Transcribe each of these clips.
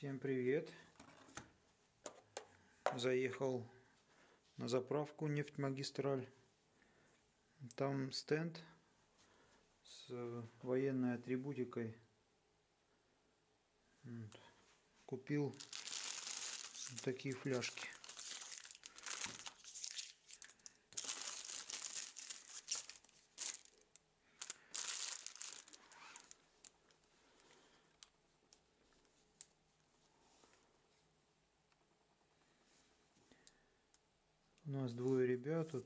Всем привет! Заехал на заправку нефтьмагистраль. Там стенд с военной атрибутикой. Купил такие фляжки. У нас двое ребят тут,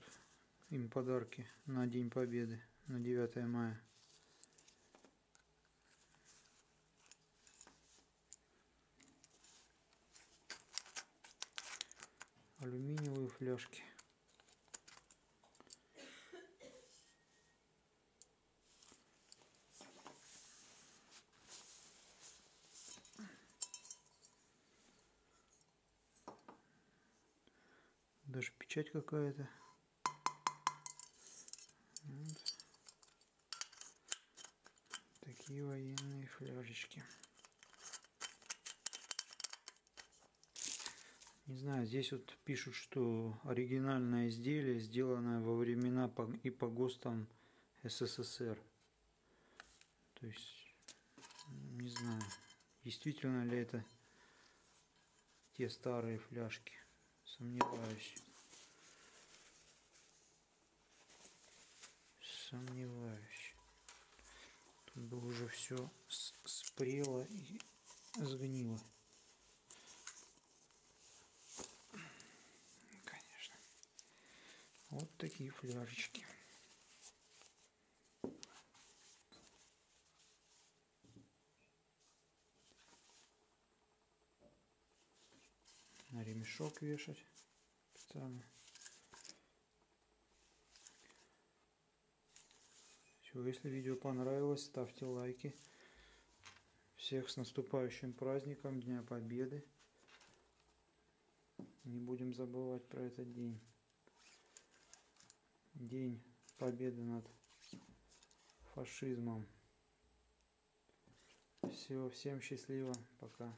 им подарки на День Победы, на 9 мая. Алюминиевые фляжки. Даже печать какая-то. Вот. Такие военные фляжечки. Не знаю, здесь вот пишут, что оригинальное изделие, сделанное во времена и по ГОСТам СССР. То есть, не знаю, действительно ли это те старые фляжки. Сомневаюсь. Сомневаюсь. Тут бы уже все спрело и сгнило. Конечно. Вот такие фляжечки. Ремешок вешать специально. Все, если видео понравилось, ставьте лайки. Всех с наступающим праздником Дня Победы. Не будем забывать про этот день. День победы над фашизмом. Все, всем счастливо, пока.